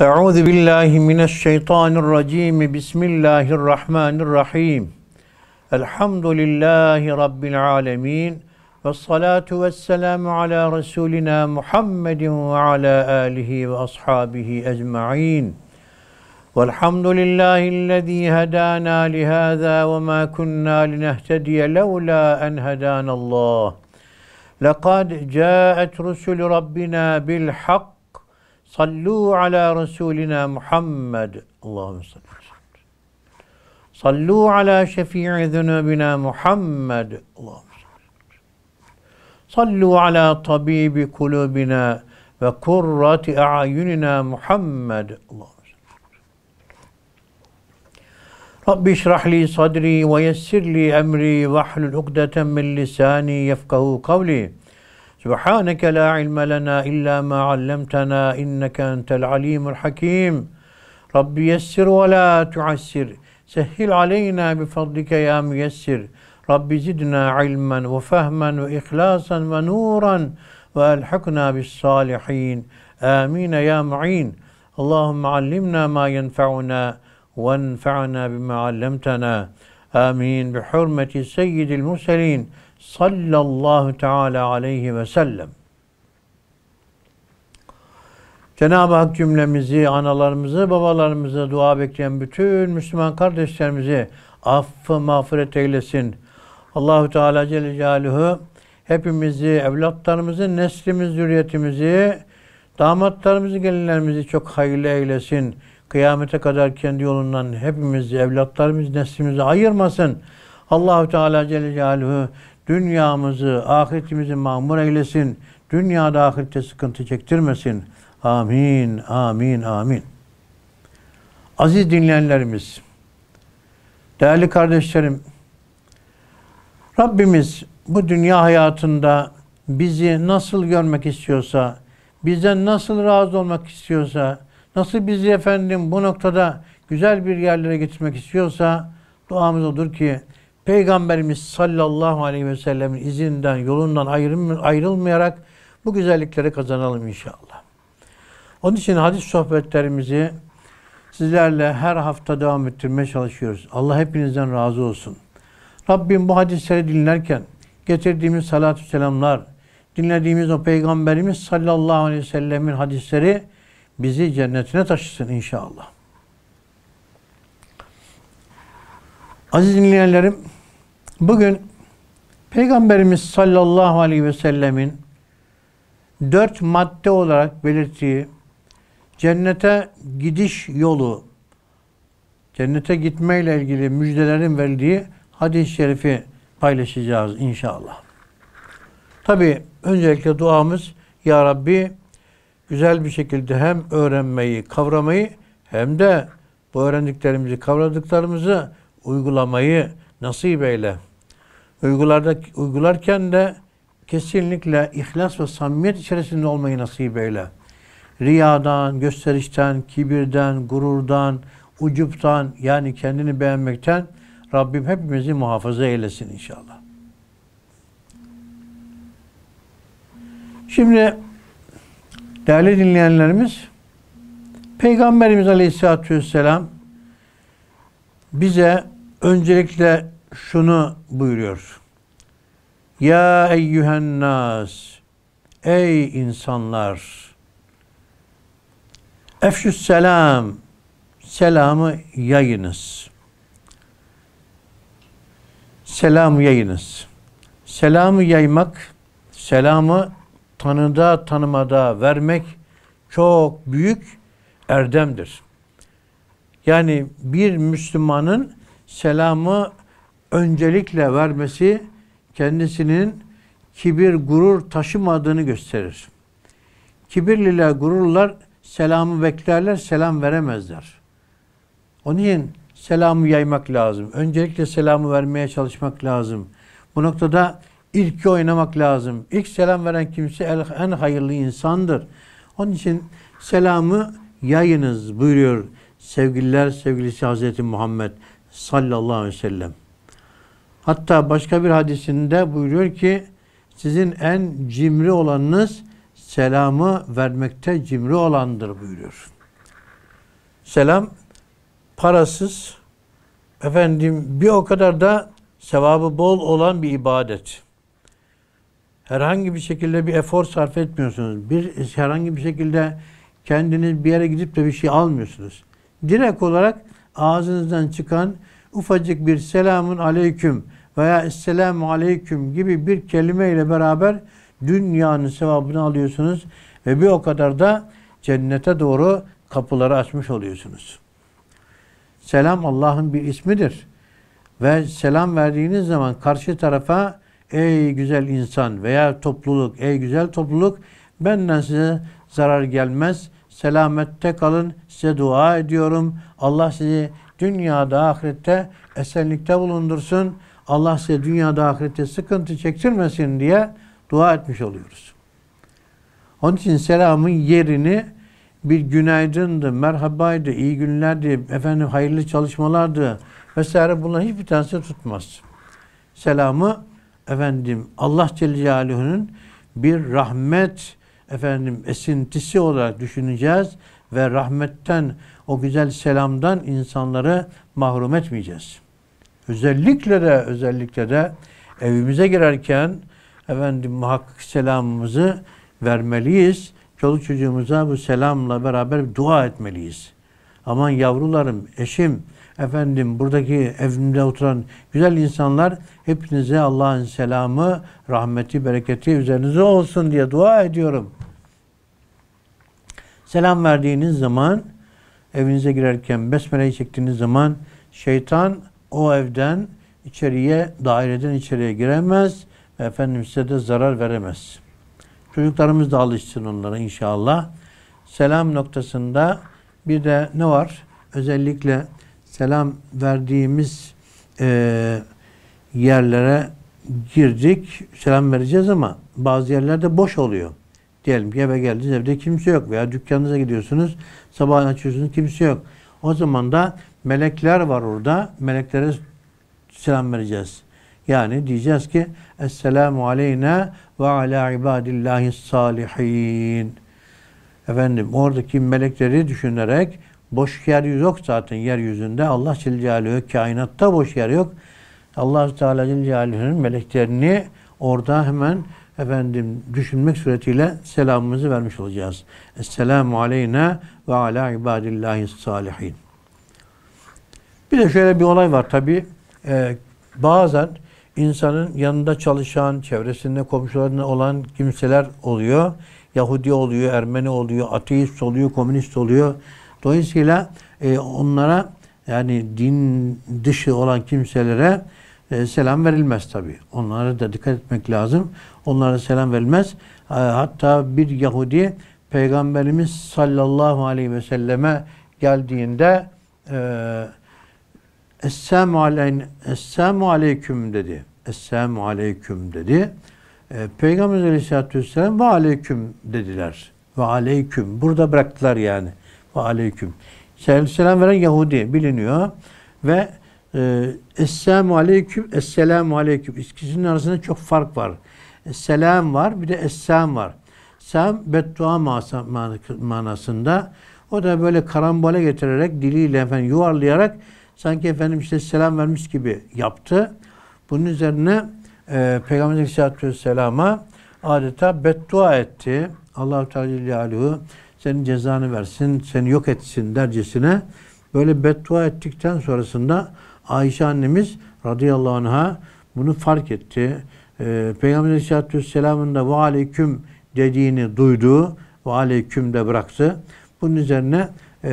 أعوذ بالله من الشيطان الرجيم. بسم الله الرحمن الرحيم. الحمد لله رب العالمين والصلاة والسلام على رسولنا محمد وعلى آله وأصحابه أجمعين. والحمد لله الذي هدانا لهذا وما كنا لنهتدي لولا أن هدانا الله. لقد جاءت رسل ربنا بالحق صلوا على رسولنا محمد. اللهم صل وسلم. صلوا على شفيع ذنوبنا محمد. اللهم صل صلوا على طبيب قلوبنا وقرة أعيننا محمد. اللهم رب اشرح لي صدري ويسر لي أمري واحلل عقدة من لساني يفقه قولي. سبحانك لا علم لنا إلا ما علمتنا إنك أنت العليم الحكيم. رب يسر ولا تعسر. سهل علينا بفضلك يا ميسر. رب زدنا علما وفهما وإخلاصا ونورا وألحقنا بالصالحين. آمين يا معين. اللهم علمنا ما ينفعنا وانفعنا بما علمتنا. آمين. بحرمة سيد المرسلين. sallallahu teala aleyhi ve sellem. Cenab-ı Hak cümlemizi, analarımızı, babalarımızı, dua bekleyen bütün Müslüman kardeşlerimizi affı mağfiret eylesin. Allahu Teala Celle Celaluhu hepimizi, evlatlarımızı, neslimiz, zürriyetimizi, damatlarımızı, gelinlerimizi çok hayırlı eylesin. Kıyamete kadar kendi yolundan hepimizi, evlatlarımız, neslimizi ayırmasın. Allahu Teala Celle Celaluhu dünyamızı, ahiretimizi mamur eylesin. Dünyada ahirette sıkıntı çektirmesin. Amin, amin, amin. Aziz dinleyenlerimiz, değerli kardeşlerim, Rabbimiz bu dünya hayatında bizi nasıl görmek istiyorsa, bizden nasıl razı olmak istiyorsa, nasıl bizi efendim bu noktada güzel bir yerlere getirmek istiyorsa, duamız odur ki, Peygamberimiz sallallahu aleyhi ve sellemin izinden, yolundan ayrılmayarak bu güzellikleri kazanalım inşallah. Onun için hadis sohbetlerimizi sizlerle her hafta devam ettirmeye çalışıyoruz. Allah hepinizden razı olsun. Rabbim bu hadisleri dinlerken getirdiğimiz salatü selamlar, dinlediğimiz o Peygamberimiz sallallahu aleyhi ve sellemin hadisleri bizi cennetine taşısın inşallah. Aziz dinleyenlerim, bugün Peygamberimiz sallallahu aleyhi ve sellemin dört madde olarak belirttiği cennete gidiş yolu, cennete gitmeyle ilgili müjdelerin verildiği hadis-i şerifi paylaşacağız inşallah. Tabi öncelikle duamız Ya Rabbi güzel bir şekilde hem öğrenmeyi, kavramayı hem de bu öğrendiklerimizi, kavradıklarımızı uygulamayı nasip eyle. Uygularken de kesinlikle ihlas ve samimiyet içerisinde olmayı nasip eyle. Riyadan, gösterişten, kibirden, gururdan, ucuptan yani kendini beğenmekten Rabbim hepimizi muhafaza eylesin inşallah. Şimdi değerli dinleyenlerimiz Peygamberimiz Aleyhisselatü Vesselam bize öncelikle şunu buyuruyor. Ya eyyühen nas Ey insanlar Efşüs selam Selamı yayınız. Selamı yayınız. Selamı yaymak, selamı tanıda tanımada vermek çok büyük erdemdir. Yani bir Müslümanın selamı öncelikle vermesi kendisinin kibir, gurur taşımadığını gösterir. Kibirliler, gururlar selamı beklerler, selam veremezler. Onun için selamı yaymak lazım. Öncelikle selamı vermeye çalışmak lazım. Bu noktada ilki oynamak lazım. İlk selam veren kimse en hayırlı insandır. Onun için selamı yayınız buyuruyor sevgililer sevgilisi Hazreti Muhammed sallallahu aleyhi ve sellem. Hatta başka bir hadisinde buyuruyor ki sizin en cimri olanınız selamı vermekte cimri olandır buyuruyor. Selam parasız efendim bir o kadar da sevabı bol olan bir ibadet. Herhangi bir şekilde bir efor sarf etmiyorsunuz. Bir herhangi bir şekilde kendiniz bir yere gidip de bir şey almıyorsunuz. Direkt olarak ağzınızdan çıkan ufacık bir selamun aleyküm veya esselamu aleyküm gibi bir kelime ile beraber dünyanın sevabını alıyorsunuz ve bir o kadar da cennete doğru kapıları açmış oluyorsunuz. Selam Allah'ın bir ismidir. Ve selam verdiğiniz zaman karşı tarafa ey güzel insan veya topluluk, ey güzel topluluk benden size zarar gelmez. Selamette kalın. Size dua ediyorum. Allah sizi dünyada, ahirette esenlikte bulundursun. Allah size dünyada, ahirette sıkıntı çektirmesin diye dua etmiş oluyoruz. Onun için selamın yerini bir günaydındı, merhabaydı, iyi günlerdi, efendim hayırlı çalışmalardı vesaire bunların hiçbir tanesi tutmaz. Selamı efendim Allah Celle Celaluhu'nun bir rahmet efendim esintisi olarak düşüneceğiz ve rahmetten o güzel selamdan insanları mahrum etmeyeceğiz. Özellikle de özellikle de evimize girerken efendim muhakkak selamımızı vermeliyiz. Çoluk çocuğumuza bu selamla beraber dua etmeliyiz. Aman yavrularım, eşim, efendim buradaki evimde oturan güzel insanlar hepinize Allah'ın selamı, rahmeti, bereketi üzerinize olsun diye dua ediyorum. Selam verdiğiniz zaman evinize girerken besmeleyi çektiğiniz zaman şeytan o evden içeriye, daireden içeriye giremez ve efendim de zarar veremez. Çocuklarımız da alışsın onlara inşallah. Selam noktasında bir de ne var? Özellikle selam verdiğimiz e, yerlere girdik. Selam vereceğiz ama bazı yerlerde boş oluyor. Diyelim ki eve geldiniz evde kimse yok veya dükkanınıza gidiyorsunuz sabah açıyorsunuz kimse yok. O zaman da melekler var orada. Meleklere selam vereceğiz. Yani diyeceğiz ki Esselamu aleyna ve ala ibadillahi salihin. Efendim oradaki melekleri düşünerek boş yer yok zaten yeryüzünde. Allah Celle kainatta boş yer yok. Allah Teala Celle meleklerini orada hemen efendim düşünmek suretiyle selamımızı vermiş olacağız. Esselamu aleyna ve ala ibadillahi salihin. Bir de şöyle bir olay var tabi. Ee, bazen insanın yanında çalışan, çevresinde komşularında olan kimseler oluyor. Yahudi oluyor, Ermeni oluyor, ateist oluyor, komünist oluyor. Dolayısıyla e, onlara yani din dışı olan kimselere e, selam verilmez tabi. Onlara da dikkat etmek lazım. Onlara selam verilmez. E, hatta bir Yahudi Peygamberimiz sallallahu aleyhi ve selleme geldiğinde e, Esselamu, aleyne, Esselamu aleyküm dedi. Esselamu aleyküm dedi. E, Peygamber aleyhissalatü vesselam ve aleyküm dediler. Ve aleyküm. Burada bıraktılar yani. Ve aleyküm. Selam veren Yahudi biliniyor. Ve e, Esselamu aleyküm, Esselamu aleyküm. İkisinin arasında çok fark var. Selam var, bir de Essam var. Sam beddua manasında. O da böyle karambole getirerek, diliyle efendim yuvarlayarak sanki efendim işte selam vermiş gibi yaptı. Bunun üzerine e, Peygamber Aleyhisselatü Vesselam'a adeta beddua etti. Allah-u Teala senin cezanı versin, seni yok etsin dercesine böyle beddua ettikten sonrasında Ayşe annemiz radıyallahu anh'a bunu fark etti. Ee, Peygamber Aleyhisselatü Vesselam'ın da ve aleyküm dediğini duydu. Ve aleyküm de bıraktı. Bunun üzerine e,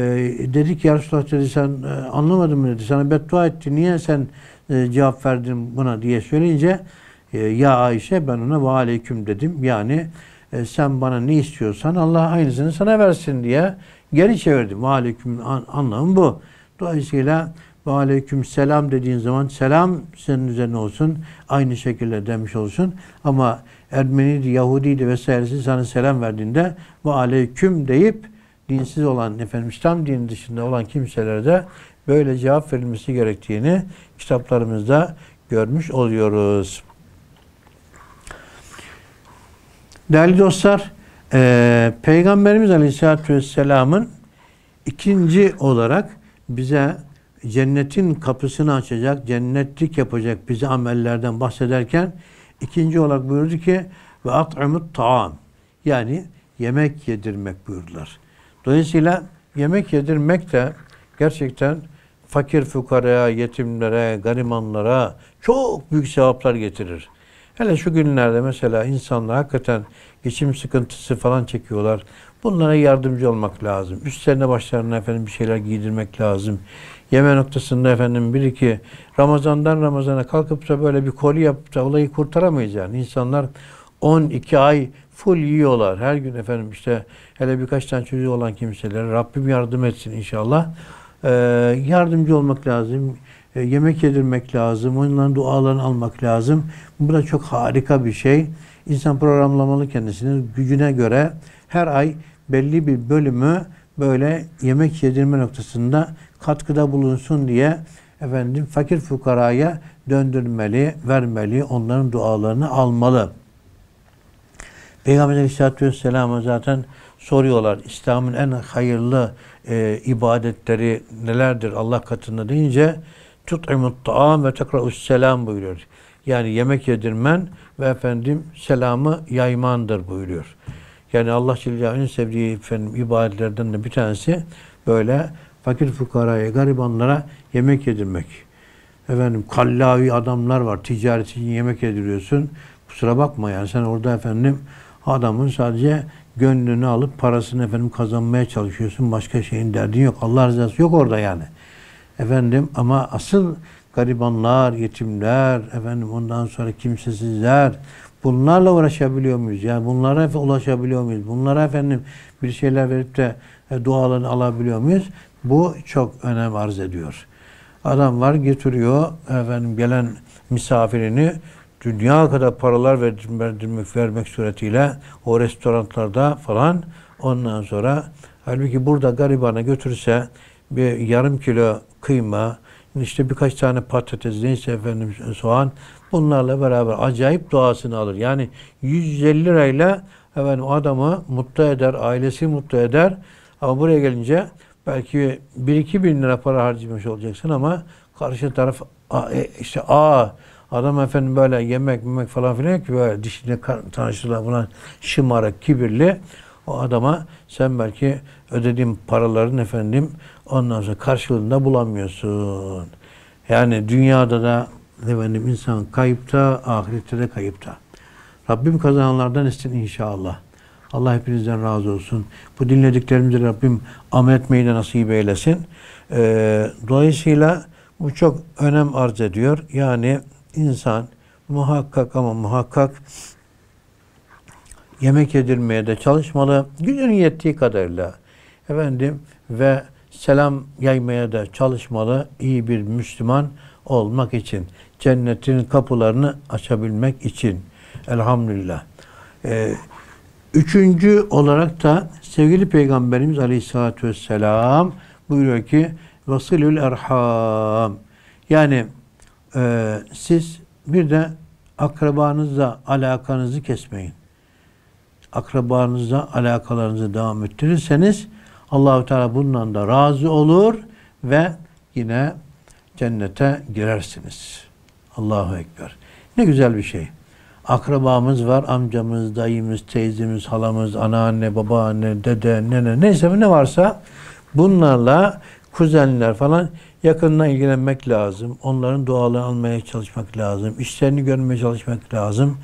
dedi ki ya Resulallah dedi sen e, anlamadın mı dedi. Sana beddua etti. Niye sen e, cevap verdin buna diye söyleyince e, ya Ayşe ben ona ve aleyküm dedim. Yani e, sen bana ne istiyorsan Allah aynısını sana versin diye geri çevirdim. Ve aleyküm an, anlamı bu. Dolayısıyla ve aleyküm selam dediğin zaman selam senin üzerine olsun. Aynı şekilde demiş olsun. Ama Ermeniydi, Yahudiydi vesairesi sana selam verdiğinde ve aleyküm deyip dinsiz olan efendim İslam dini dışında olan kimselere de böyle cevap verilmesi gerektiğini kitaplarımızda görmüş oluyoruz. Değerli dostlar, e, Peygamberimiz Aleyhisselatü Vesselam'ın İkinci olarak bize cennetin kapısını açacak, cennetlik yapacak bize amellerden bahsederken ikinci olarak buyurdu ki ve at'imut taam yani yemek yedirmek buyurdular. Dolayısıyla yemek yedirmek de gerçekten fakir fukaraya, yetimlere, garimanlara çok büyük sevaplar getirir. Hele şu günlerde mesela insanlar hakikaten geçim sıkıntısı falan çekiyorlar. Bunlara yardımcı olmak lazım. Üstlerine başlarına efendim bir şeyler giydirmek lazım. Yeme noktasında efendim bir iki Ramazan'dan Ramazan'a kalkıp da böyle bir koli yapıp da olayı kurtaramayız yani. İnsanlar 12 ay full yiyorlar. Her gün efendim işte hele birkaç tane çocuğu olan kimselere Rabbim yardım etsin inşallah. Ee, yardımcı olmak lazım. Ee, yemek yedirmek lazım. Onların dualarını almak lazım. Bu da çok harika bir şey. İnsan programlamalı kendisini gücüne göre her ay belli bir bölümü böyle yemek yedirme noktasında katkıda bulunsun diye efendim fakir fukaraya döndürmeli, vermeli, onların dualarını almalı. Peygamber Aleyhisselatü Vesselam'a zaten soruyorlar İslam'ın en hayırlı e, ibadetleri nelerdir Allah katında deyince tut'imut ta'am ve tekra'us selam buyuruyor. Yani yemek yedirmen ve efendim selamı yaymandır buyuruyor. Yani Allah Celle sevdiği efendim ibadetlerden de bir tanesi böyle fakir fukaraya, garibanlara yemek yedirmek. Efendim kallavi adamlar var. Ticaret için yemek yediriyorsun. Kusura bakma yani sen orada efendim adamın sadece gönlünü alıp parasını efendim kazanmaya çalışıyorsun. Başka şeyin derdin yok. Allah rızası yok orada yani. Efendim ama asıl garibanlar, yetimler, efendim ondan sonra kimsesizler, bunlarla uğraşabiliyor muyuz? Yani bunlara ulaşabiliyor muyuz? Bunlara efendim bir şeyler verip de e, dualarını alabiliyor muyuz? Bu çok önem arz ediyor. Adam var getiriyor efendim gelen misafirini dünya kadar paralar verdirmek, vermek suretiyle o restoranlarda falan ondan sonra halbuki burada garibana götürse bir yarım kilo kıyma, işte birkaç tane patates, neyse efendim soğan bunlarla beraber acayip doğasını alır. Yani 150 lirayla efendim adamı mutlu eder, ailesi mutlu eder. Ama buraya gelince belki 1-2 bin lira para harcamış olacaksın ama karşı taraf e, işte a adam efendim böyle yemek yemek falan filan ki böyle dişine tanıştılar buna şımarık, kibirli o adama sen belki ödediğin paraların efendim ondan sonra karşılığında bulamıyorsun. Yani dünyada da efendim insan kayıpta, ahirette de kayıpta. Rabbim kazananlardan etsin inşallah. Allah hepinizden razı olsun. Bu dinlediklerimizi Rabbim amel etmeyi de nasip eylesin. Ee, dolayısıyla bu çok önem arz ediyor. Yani insan muhakkak ama muhakkak yemek yedirmeye de çalışmalı. Gücünün yettiği kadarıyla efendim ve selam yaymaya da çalışmalı. iyi bir Müslüman olmak için. Cennetin kapılarını açabilmek için. Elhamdülillah. Ee, üçüncü olarak da sevgili Peygamberimiz Aleyhisselatü Vesselam buyuruyor ki Vasilül erham. Yani e, siz bir de akrabanızla alakanızı kesmeyin akrabanızla alakalarınızı devam ettirirseniz Allahu Teala bundan da razı olur ve yine cennete girersiniz. Allahu Ekber. Ne güzel bir şey. Akrabamız var, amcamız, dayımız, teyzemiz, halamız, anneanne, babaanne, dede, nene, neyse ne varsa bunlarla kuzenler falan yakından ilgilenmek lazım. Onların dualarını almaya çalışmak lazım. İşlerini görmeye çalışmak lazım.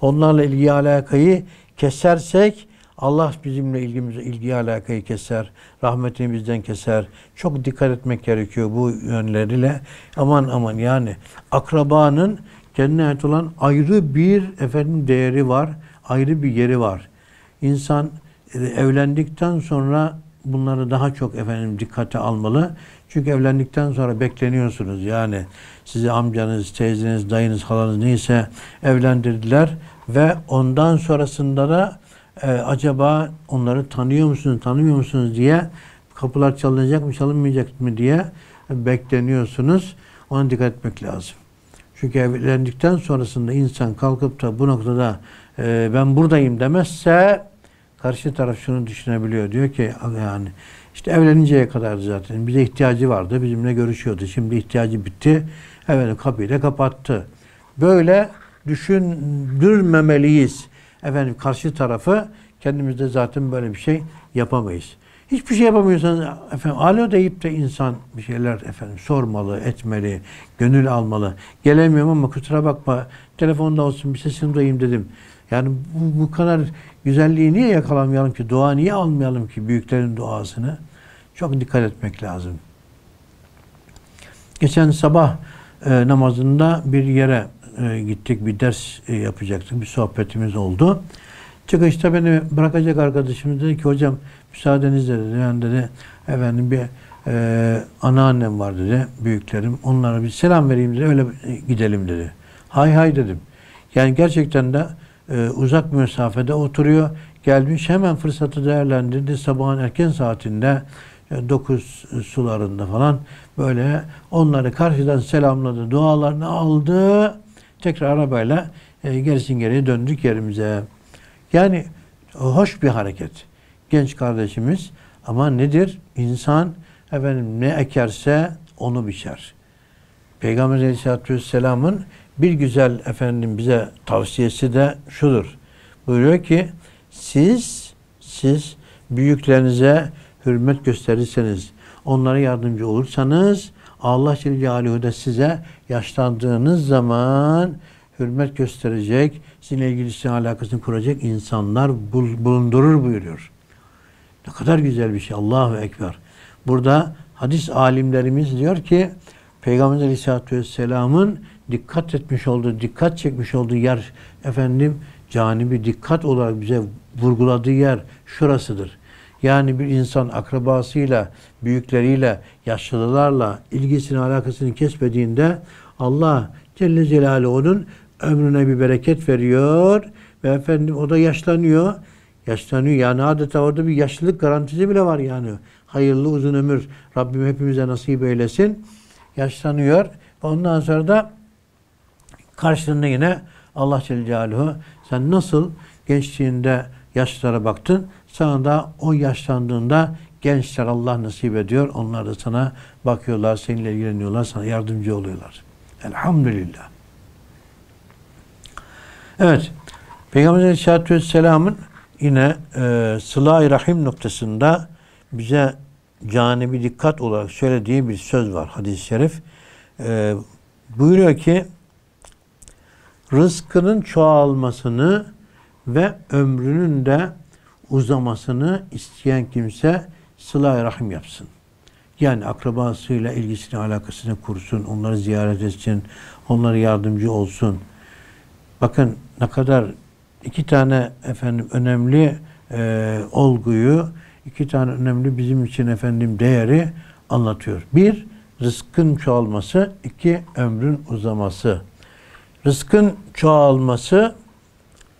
Onlarla ilgi alakayı kesersek Allah bizimle ilgimizi, ilgi alakayı keser. Rahmetini bizden keser. Çok dikkat etmek gerekiyor bu yönleriyle. Aman aman yani akrabanın kendine ait olan ayrı bir efendim değeri var. Ayrı bir yeri var. İnsan e, evlendikten sonra bunları daha çok efendim dikkate almalı. Çünkü evlendikten sonra bekleniyorsunuz. Yani sizi amcanız, teyzeniz, dayınız, halanız neyse evlendirdiler ve ondan sonrasında da e, acaba onları tanıyor musunuz, tanımıyor musunuz diye kapılar çalınacak mı, çalınmayacak mı diye bekleniyorsunuz. Ona dikkat etmek lazım. Çünkü evlendikten sonrasında insan kalkıp da bu noktada e, ben buradayım demezse karşı taraf şunu düşünebiliyor. Diyor ki yani İşte evleninceye kadar zaten bize ihtiyacı vardı. Bizimle görüşüyordu. Şimdi ihtiyacı bitti. Efendim kapıyı da kapattı. Böyle düşündürmemeliyiz. Efendim karşı tarafı kendimizde zaten böyle bir şey yapamayız. Hiçbir şey yapamıyorsanız efendim alo deyip de insan bir şeyler efendim sormalı, etmeli, gönül almalı. Gelemiyorum ama kusura bakma telefonda olsun bir sesini duyayım dedim. Yani bu, bu kadar güzelliği niye yakalamayalım ki? Dua niye almayalım ki büyüklerin duasını? Çok dikkat etmek lazım. Geçen sabah e, namazında bir yere e, gittik, bir ders e, yapacaktık, bir sohbetimiz oldu. Çıkışta beni bırakacak arkadaşımız dedi ki hocam müsaadenizle dedi. Yani dedi efendim bir e, anneannem var dedi, büyüklerim. Onlara bir selam vereyim dedi, öyle gidelim dedi. Hay hay dedim. Yani gerçekten de e, uzak mesafede oturuyor. Gelmiş hemen fırsatı değerlendirdi. Sabahın erken saatinde 9 e, sularında falan böyle onları karşıdan selamladı. Dualarını aldı. Tekrar arabayla e, gerisin geriye döndük yerimize. Yani hoş bir hareket. Genç kardeşimiz ama nedir? İnsan efendim ne ekerse onu biçer. Peygamber Aleyhisselatü Vesselam'ın bir güzel efendim bize tavsiyesi de şudur. Buyuruyor ki siz siz büyüklerinize hürmet gösterirseniz, onlara yardımcı olursanız Allah Celle da size yaşlandığınız zaman hürmet gösterecek, sizinle ilgili alakasını kuracak insanlar bulundurur buyuruyor. Ne kadar güzel bir şey. Allahu Ekber. Burada hadis alimlerimiz diyor ki Peygamber Aleyhisselatü Vesselam'ın dikkat etmiş olduğu, dikkat çekmiş olduğu yer efendim canibi dikkat olarak bize vurguladığı yer şurasıdır. Yani bir insan akrabasıyla, büyükleriyle, yaşlılarla ilgisini, alakasını kesmediğinde Allah Celle Celaluhu'nun ömrüne bir bereket veriyor ve efendim o da yaşlanıyor. Yaşlanıyor yani adeta orada bir yaşlılık garantisi bile var yani. Hayırlı uzun ömür Rabbim hepimize nasip eylesin. Yaşlanıyor. Ondan sonra da karşılığında yine Allah Celle Celaluhu sen nasıl gençliğinde yaşlara baktın sana da o yaşlandığında gençler Allah nasip ediyor. Onlar da sana bakıyorlar, seninle ilgileniyorlar, sana yardımcı oluyorlar. Elhamdülillah. Evet. Peygamber Aleyhisselatü Vesselam'ın yine e, sıla rahim noktasında bize canibi dikkat olarak söylediği bir söz var hadis-i şerif. E, buyuruyor ki rızkının çoğalmasını ve ömrünün de uzamasını isteyen kimse sıla rahim yapsın. Yani akrabasıyla ilgisini, alakasını kursun, onları ziyaret etsin, onlara yardımcı olsun. Bakın ne kadar iki tane efendim önemli e, olguyu, iki tane önemli bizim için efendim değeri anlatıyor. Bir, rızkın çoğalması, iki, ömrün uzaması. Rızkın çoğalması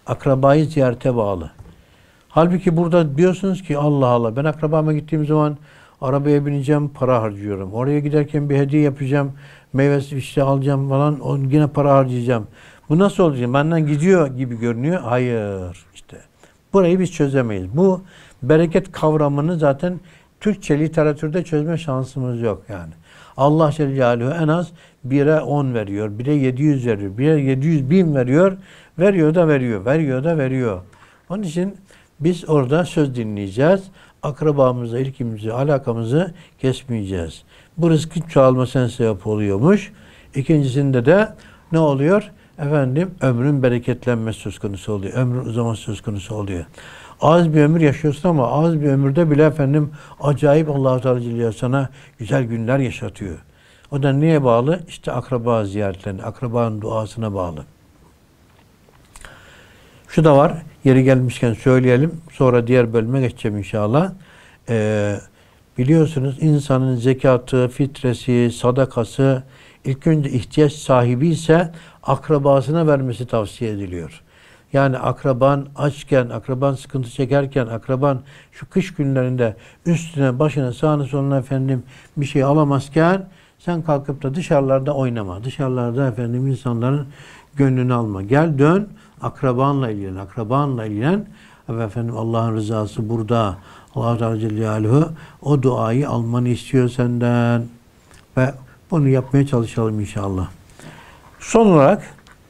akrabayı ziyarete bağlı. Halbuki burada diyorsunuz ki Allah Allah ben akrabama gittiğim zaman arabaya bineceğim para harcıyorum. Oraya giderken bir hediye yapacağım. Meyvesi işte alacağım falan o yine para harcayacağım. Bu nasıl olacak? Benden gidiyor gibi görünüyor. Hayır işte. Burayı biz çözemeyiz. Bu bereket kavramını zaten Türkçe literatürde çözme şansımız yok yani. Allah Celle Celaluhu en az 1'e 10 veriyor, 1'e 700 veriyor, 1'e 700 bin veriyor, veriyor da veriyor, veriyor da veriyor. Onun için biz orada söz dinleyeceğiz. Akrabamızla ilgimizi, alakamızı kesmeyeceğiz. Bu rızkın çoğalmasına sebep oluyormuş. İkincisinde de ne oluyor? Efendim ömrün bereketlenmesi söz konusu oluyor. Ömrün uzaması söz konusu oluyor. Az bir ömür yaşıyorsun ama az bir ömürde bile efendim acayip Allah-u Teala sana güzel günler yaşatıyor. O da niye bağlı? İşte akraba ziyaretlerine, akrabanın duasına bağlı. Şu da var. Yeri gelmişken söyleyelim. Sonra diğer bölüme geçeceğim inşallah. Ee, biliyorsunuz insanın zekatı, fitresi, sadakası ilk önce ihtiyaç sahibi ise akrabasına vermesi tavsiye ediliyor. Yani akraban açken, akraban sıkıntı çekerken, akraban şu kış günlerinde üstüne, başına, sağına, soluna efendim bir şey alamazken sen kalkıp da dışarılarda oynama. Dışarılarda efendim insanların gönlünü alma. Gel dön akrabanla ilgilen, akrabanla ilgilen. Efendim Allah'ın rızası burada. Allah Teala Celle o duayı almanı istiyor senden. Ve bunu yapmaya çalışalım inşallah. Son olarak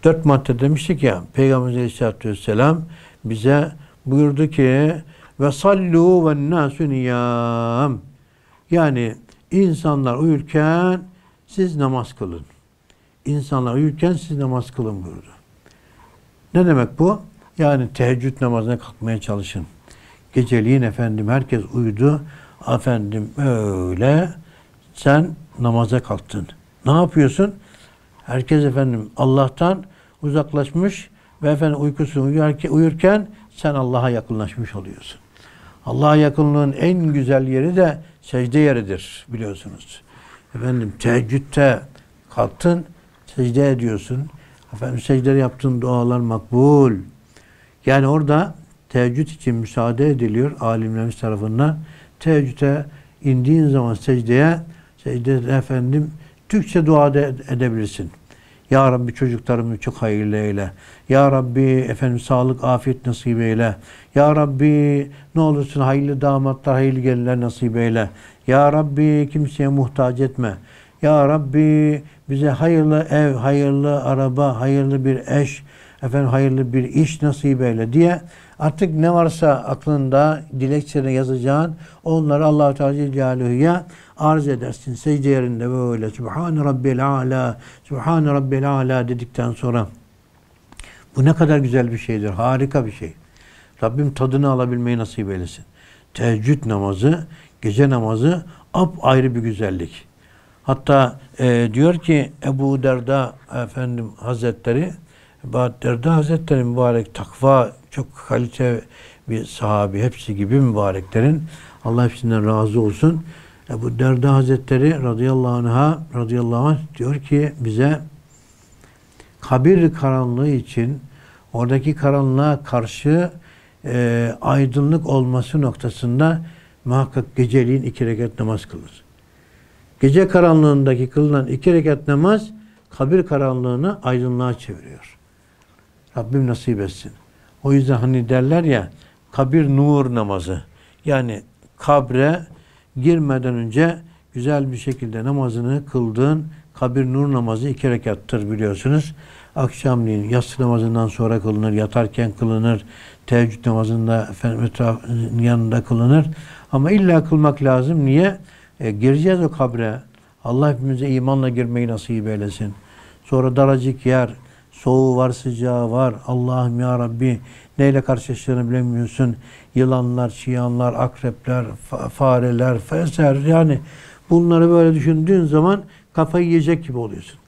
dört madde demiştik ya Peygamber Aleyhisselatü Vesselam bize buyurdu ki ve sallu ve nasu niyam yani insanlar uyurken siz namaz kılın. İnsanlar uyurken siz namaz kılın buyurdu. Ne demek bu? Yani teheccüd namazına kalkmaya çalışın. Geceliğin efendim herkes uyudu. Efendim öyle sen namaza kalktın. Ne yapıyorsun? Herkes efendim Allah'tan uzaklaşmış ve efendim uykusunu uyurken, uyurken sen Allah'a yakınlaşmış oluyorsun. Allah'a yakınlığın en güzel yeri de secde yeridir biliyorsunuz. Efendim teheccüde kalktın, secde ediyorsun. Efendim secde yaptığın dualar makbul. Yani orada teheccüd için müsaade ediliyor alimlerimiz tarafından. Teheccüde indiğin zaman secdeye, secde efendim Türkçe dua edebilirsin. Ya Rabbi çocuklarımı çok hayırlı eyle. Ya Rabbi efendim sağlık, afiyet nasip eyle. Ya Rabbi ne olursun hayırlı damatlar, hayırlı gelinler nasip eyle. Ya Rabbi kimseye muhtaç etme. Ya Rabbi bize hayırlı ev, hayırlı araba, hayırlı bir eş, efendim hayırlı bir iş nasip eyle diye artık ne varsa aklında dilekçene yazacağın onları Allah-u Teala'ya arz edersin. Secde yerinde böyle Subhan Rabbil Ala, Subhan Rabbil Ala dedikten sonra bu ne kadar güzel bir şeydir. Harika bir şey. Rabbim tadını alabilmeyi nasip eylesin. Teheccüd namazı, gece namazı ap ayrı bir güzellik. Hatta e, diyor ki Ebu Derda efendim Hazretleri Ebu Derda Hazretleri mübarek takva çok kalite bir sahabi hepsi gibi mübareklerin Allah hepsinden razı olsun. Ebu Derda Hazretleri radıyallahu anh'a radıyallahu anh diyor ki bize kabir karanlığı için oradaki karanlığa karşı e, aydınlık olması noktasında muhakkak geceliğin iki rekat namaz kılır. Gece karanlığındaki kılınan iki rekat namaz kabir karanlığını aydınlığa çeviriyor. Rabbim nasip etsin. O yüzden hani derler ya kabir nur namazı. Yani kabre girmeden önce güzel bir şekilde namazını kıldığın kabir nur namazı iki rekattır biliyorsunuz. Akşamleyin yatsı namazından sonra kılınır, yatarken kılınır, teheccüd namazında efendim yanında kılınır. Ama illa kılmak lazım. Niye? E, gireceğiz o kabre. Allah hepimize imanla girmeyi nasip eylesin. Sonra daracık yer, soğuğu var, sıcağı var. Allah'ım ya Rabbi neyle karşılaştığını bilemiyorsun. Yılanlar, çiyanlar, akrepler, fareler, feser yani bunları böyle düşündüğün zaman kafayı yiyecek gibi oluyorsun.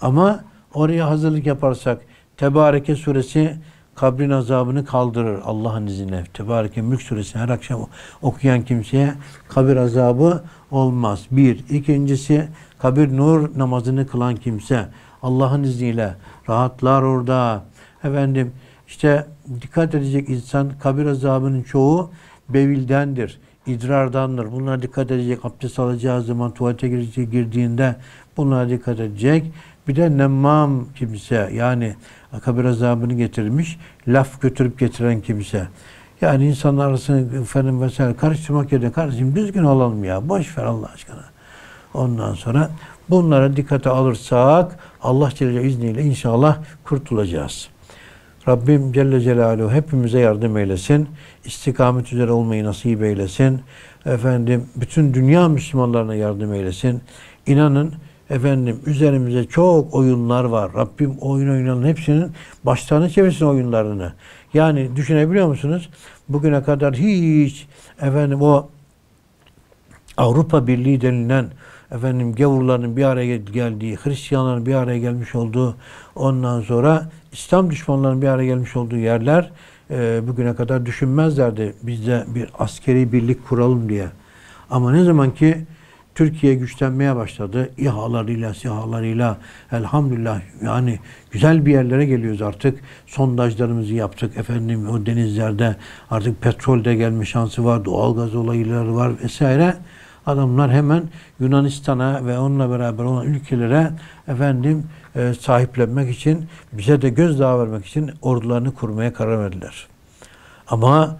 Ama oraya hazırlık yaparsak Tebareke suresi kabrin azabını kaldırır Allah'ın izniyle. Tebareke Mülk suresi her akşam okuyan kimseye kabir azabı olmaz. Bir. ikincisi kabir nur namazını kılan kimse Allah'ın izniyle rahatlar orada. Efendim işte dikkat edecek insan kabir azabının çoğu bevildendir, idrardandır. Bunlara dikkat edecek. Abdest alacağı zaman tuvalete girdiğinde bunlara dikkat edecek. Bir de nemmam kimse yani kabir azabını getirmiş, laf götürüp getiren kimse. Yani insanlar arasını efendim vesaire karıştırmak yerine kardeşim düzgün olalım ya. Boş ver Allah aşkına. Ondan sonra bunlara dikkate alırsak Allah Celle izniyle inşallah kurtulacağız. Rabbim Celle Celaluhu hepimize yardım eylesin. İstikamet üzere olmayı nasip eylesin. Efendim bütün dünya Müslümanlarına yardım eylesin. İnanın efendim üzerimize çok oyunlar var. Rabbim oyun oynanan hepsinin başlarını çevirsin oyunlarını. Yani düşünebiliyor musunuz? Bugüne kadar hiç efendim o Avrupa Birliği denilen efendim gavurların bir araya geldiği, Hristiyanların bir araya gelmiş olduğu, ondan sonra İslam düşmanlarının bir araya gelmiş olduğu yerler e, bugüne kadar düşünmezlerdi bizde bir askeri birlik kuralım diye. Ama ne zaman ki Türkiye güçlenmeye başladı. İHA'larıyla, SİHA'larıyla elhamdülillah yani güzel bir yerlere geliyoruz artık. Sondajlarımızı yaptık. Efendim o denizlerde artık petrol de gelme şansı var. Doğalgaz olayları var vesaire. Adamlar hemen Yunanistan'a ve onunla beraber olan ülkelere efendim e, sahiplenmek için bize de gözdağı vermek için ordularını kurmaya karar verdiler. Ama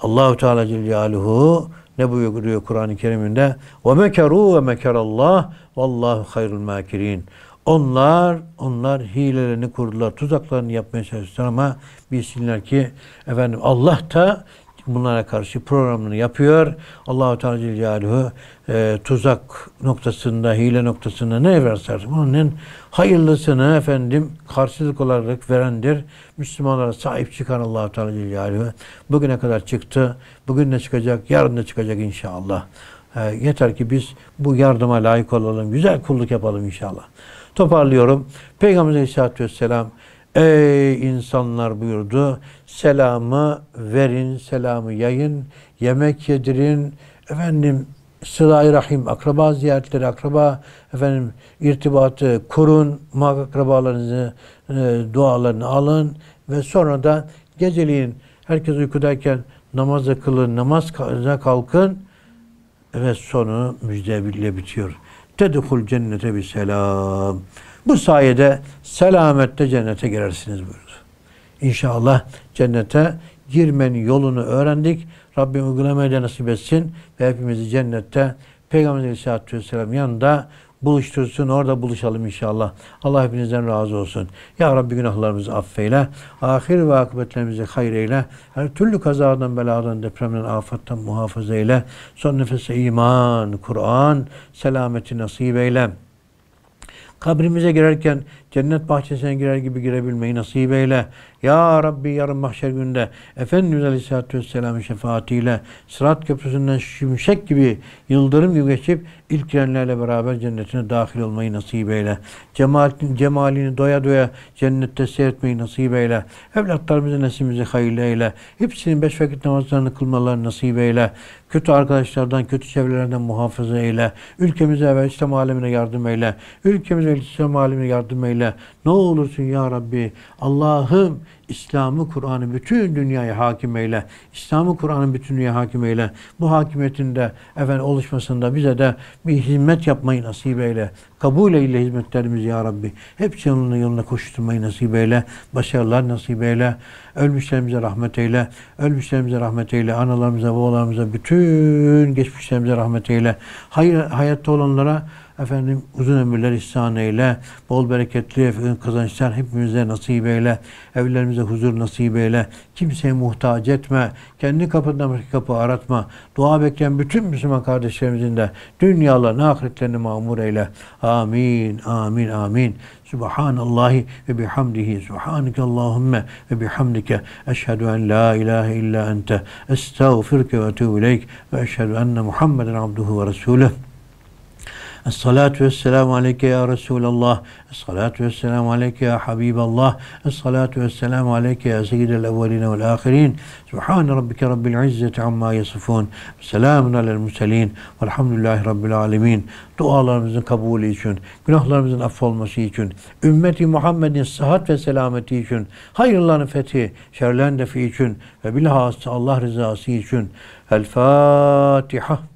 Allahu Teala Celaluhu ne buyuruyor Kur'an-ı Kerim'inde? Ve mekeru ve mekerallah vallahu hayrul makirin. Onlar onlar hilelerini kurdular, tuzaklarını yapmaya çalıştılar ama bilsinler ki efendim Allah da bunlara karşı programını yapıyor. Allahu Teala Celaluhu e, tuzak noktasında, hile noktasında ne varsa onun hayırlısını efendim karşılık olarak verendir. Müslümanlara sahip çıkan Allahu Teala Celaluhu bugüne kadar çıktı. Bugün de çıkacak, yarın da çıkacak inşallah. E, yeter ki biz bu yardıma layık olalım, güzel kulluk yapalım inşallah. Toparlıyorum. Peygamber Aleyhisselatü Vesselam Ey insanlar buyurdu. Selamı verin, selamı yayın, yemek yedirin. Efendim sıla rahim, akraba ziyaretleri, akraba efendim irtibatı kurun, akrabalarınızı e, dualarını alın ve sonra da geceliğin herkes uykudayken namazı kılın, namaz kalkın ve sonu müjdeyle bitiyor. Tedhul cennete bir selam. Bu sayede selamette cennete girersiniz buyurdu. İnşallah cennete girmenin yolunu öğrendik. Rabbim uygulamayı da nasip etsin ve hepimizi cennette Peygamber Aleyhisselatü Vesselam yanında buluştursun. Orada buluşalım inşallah. Allah hepinizden razı olsun. Ya Rabbi günahlarımızı affeyle. Ahir ve akıbetlerimizi hayır eyle. Her türlü kazadan, beladan, depremden, afattan muhafaza eyle. Son nefese iman, Kur'an, selameti nasip eyle. Kabrimize girerken cennet bahçesine girer gibi girebilmeyi nasip eyle. Ya Rabbi yarın mahşer günde Efendimiz Aleyhisselatü Vesselam'ın şefaatiyle Sırat Köprüsü'nden şimşek gibi, yıldırım gibi geçip ilk girenlerle beraber cennetine dahil olmayı nasip eyle. Cemalini, cemalini doya doya cennette seyretmeyi nasip eyle. Evlatlarımızı neslimizi hayırlı eyle. Hepsinin beş vakit namazlarını kılmalarını nasip eyle. Kötü arkadaşlardan, kötü çevrelerden muhafaza eyle. Ülkemize ve İslam alemine yardım eyle. Ülkemize ve İslam alemine yardım eyle. Ne olursun ya Rabbi. Allah'ım İslam'ı, Kur'an'ı bütün dünyaya hakim eyle. İslam'ı, Kur'an'ı bütün dünyaya hakim eyle. Bu hakimiyetinde efendim oluşmasında bize de bir hizmet yapmayı nasip eyle. Kabul eyle hizmetlerimizi ya Rabbi. Hepsi yoluna yoluna koşturmayı nasip eyle. Başarılar nasip eyle. Ölmüşlerimize rahmet eyle. Ölmüşlerimize rahmet eyle. Analarımıza, babalarımıza, bütün geçmişlerimize rahmet eyle. Hayır, hayatta olanlara efendim uzun ömürler ihsan eyle. Bol bereketli kazançlar hepimize nasip eyle. Evlerimize huzur nasip eyle. Kimseye muhtaç etme. Kendi kapından başka kapı aratma. Dua bekleyen bütün Müslüman kardeşlerimizin de dünyalarını, ahiretlerini mamur eyle. Amin, amin, amin. Subhanallahi ve bihamdihi. Subhaneke Allahümme ve bihamdike. Eşhedü en la ilahe illa ente. Estağfirke ve etubu ileyk. Ve eşhedü enne Muhammeden abduhu ve resuluh. Esselatu vesselamu aleyke ya Resulallah. Esselatu vesselamu aleyke ya Habiballah. Esselatu vesselamu aleyke ya seyyidel evveline vel ahirin. Subhan rabbike rabbil izzeti amma yasifun. Selamun alel murselin. Velhamdülillahi rabbil alemin. Dualarımızın kabulü için, günahlarımızın affolması için, ümmeti Muhammed'in sıhhat ve selameti için, hayırların fethi, şerlerin defi için ve bilhassa Allah rızası için. El Fatiha.